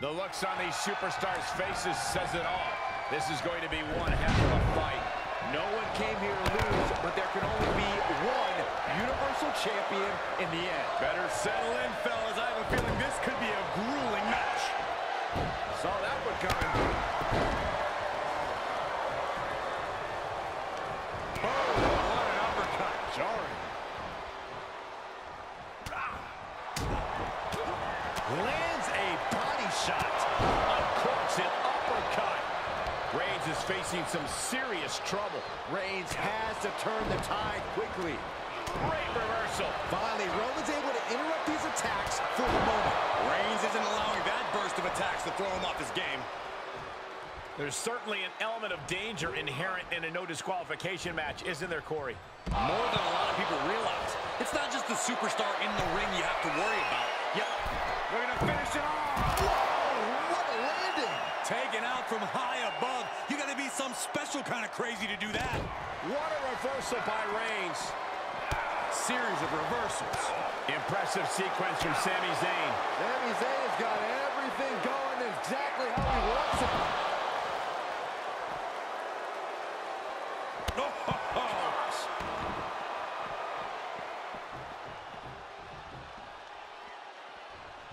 The looks on these superstars' faces says it all. This is going to be one heck of a fight. No one came here to lose, but there can only be one Universal Champion in the end. Better settle in, fellas. I have a feeling this could be a grueling match. Saw that one coming. Lands a body shot. Uncorks an uppercut. Reigns is facing some serious trouble. Reigns has to turn the tide quickly. Great reversal. Finally, Roman's able to interrupt these attacks for a moment. Reigns isn't allowing that burst of attacks to throw him off his game. There's certainly an element of danger inherent in a no disqualification match, isn't there, Corey? More than a lot of people realize. It's not just the superstar in the ring you have to worry about. Yep. We're going to finish it off. Whoa, what a landing. Taken out from high above. You got to be some special kind of crazy to do that. What a reversal by Reigns. Series of reversals. Impressive sequence from Sami Zayn. Sami Zayn has got everything going exactly how he wants it.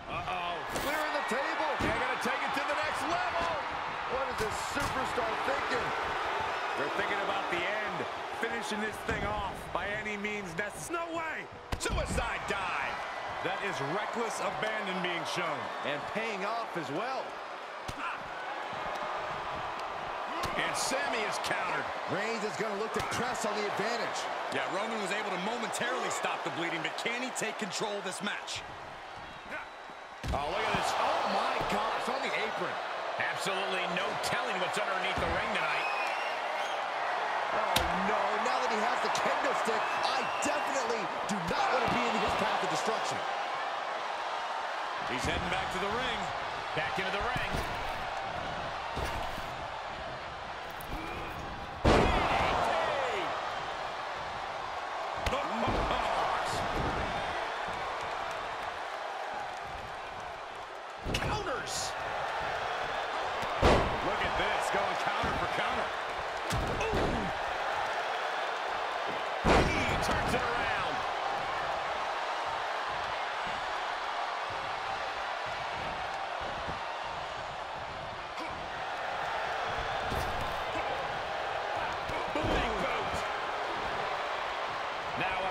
Uh-oh. Clearing the table. They're going to take it to the next level. What is this superstar thinking? They're thinking about the end. Finishing this thing off by any means necessary. No way! Suicide dive. That is reckless abandon being shown. And paying off as well. And Sami is countered. Reigns is going to look to press on the advantage. Yeah, Roman was able to momentarily stop the bleeding, but can he take control of this match? Oh, look at this. Oh, my gosh, on the apron. Absolutely no telling what's underneath the ring tonight. Oh, no, now that he has the kendo stick, I definitely do not want to be in his path of destruction. He's heading back to the ring. Back into the ring.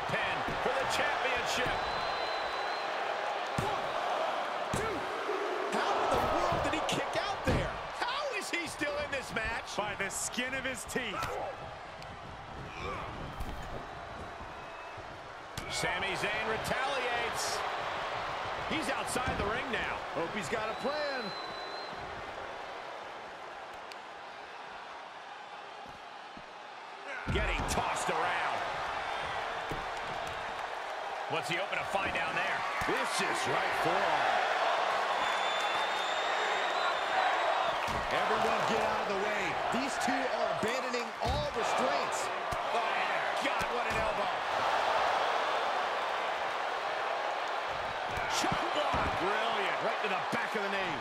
Pin for the championship. How in the world did he kick out there? How is he still in this match? By the skin of his teeth. Sami Zayn retaliates. He's outside the ring now. Hope he's got a plan. Getting tossed around. What's he open to find down there? Vicious right forearm. Everyone get out of the way. These two are abandoning all restraints. Oh, my God, what an elbow. Chop block. Brilliant. Right to the back of the knee.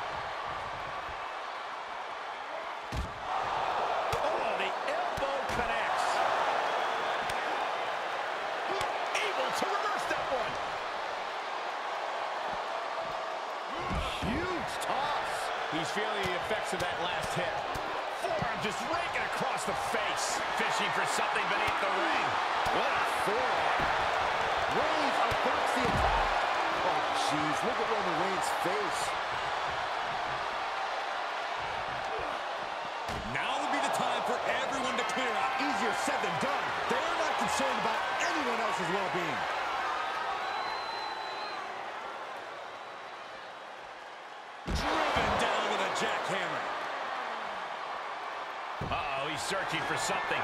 Oh, the elbow connects. Able to reverse that one. Huge toss. He's feeling the effects of that last hit. Forearm just raking across the face. Fishing for something beneath the ring. What a forearm. Reigns affects the attack. Oh, jeez. Look at Roman Reigns' face. Now would be the time for everyone to clear out. Easier said than done. They're not concerned about anyone else's well-being. Driven down with a jackhammer. Uh-oh, he's searching for something.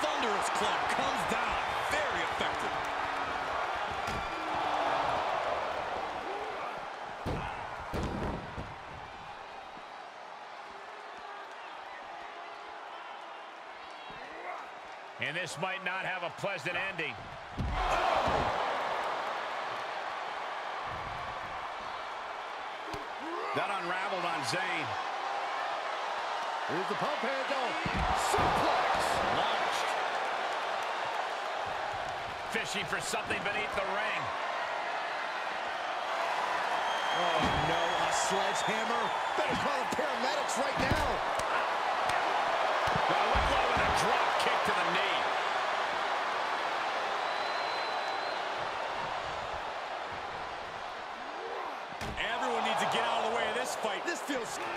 Thunderous club comes down. Very effective. And this might not have a pleasant ending. That unraveled on Zayn. Here's the pump handle. Suplex. Launched. Fishing for something beneath the ring. Oh, no, a sledgehammer. Better call the paramedics right now. Well, went low with a drop kick to the knee. Everyone needs to get out of the way of this fight. This feels... Oh,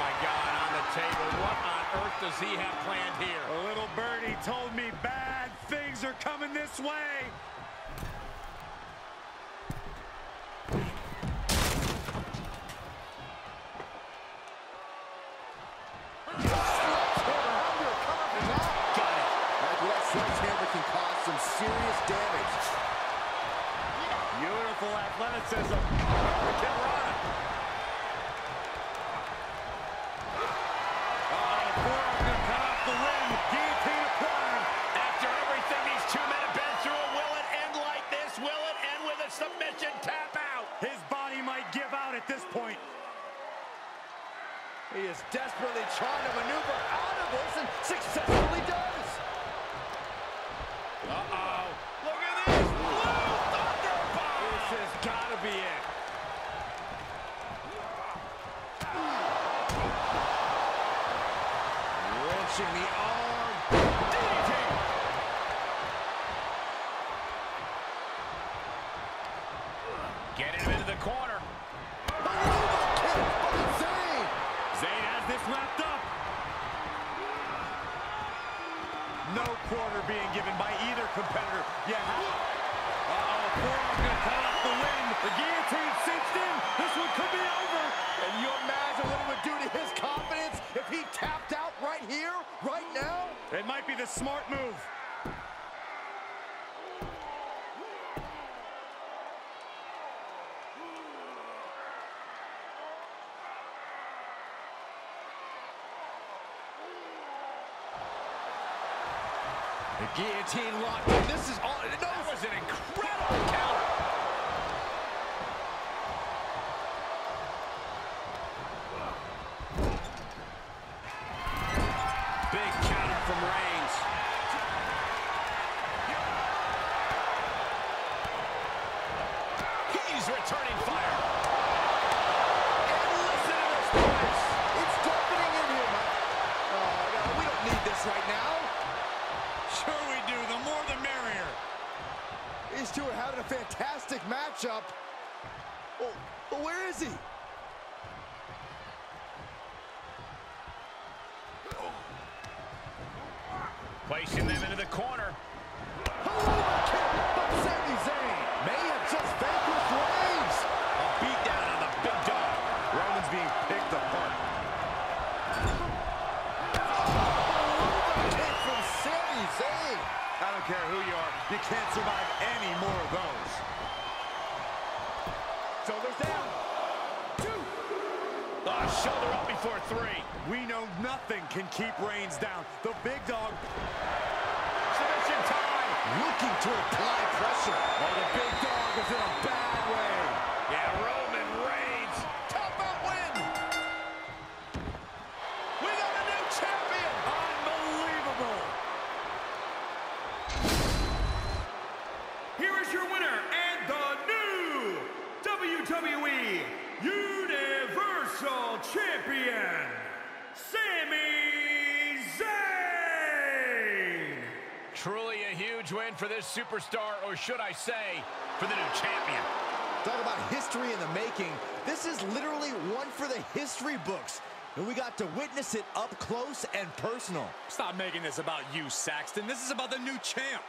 my God, on the table. What on earth does he have planned here? A little birdie told me bad things are coming this way. Sledgehammer, how do you recover from that? Got it. Like, that sledgehammer can cause some serious damage. Beautiful athleticism. Hurricanrana. Uh-oh, forearm gonna cut off the rim. Guillotine applied. After everything these two men have been through, will it end like this? Will it end with a submission tap out? His body might give out at this point. He is desperately trying to maneuver out of this and successfully does. Uh-oh. Look at this. Blue Thunder Bomb. This has got to be it. Wrenching the arm. DDT. Getting him into the corner. Zayn. Has this wrapped up. No quarter being given by either competitor. Yeah. Uh-oh, forearm gonna cut off the wind. The guillotine be the smart move. The guillotine locked in. This is all. That was an incredible counter. Big counter from Reigns. He's returning fire. And listen to this place. It's deafening in here, Mike. Oh, no, we don't need this right now. Sure we do. The more the merrier. These two are having a fantastic matchup. Oh, well, well where is he? Placing them into the corner. Helluva kick by Sami Zayn. May have just vanquished Reigns. A beatdown on the big dog. Roman's being picked apart. Helluva kick from Sami Zayn. I don't care who you are. You can't survive any more of those. Shoulders down. Two. Oh, shoulder up before three. We know nothing can keep Reigns down. The big dog Submission time. Looking to apply pressure. Oh, the big dog is in a bad WWE Universal Champion, Sami Zayn! Truly a huge win for this superstar, or should I say, for the new champion. Talk about history in the making. This is literally one for the history books. And we got to witness it up close and personal. Stop making this about you, Saxton. This is about the new champ.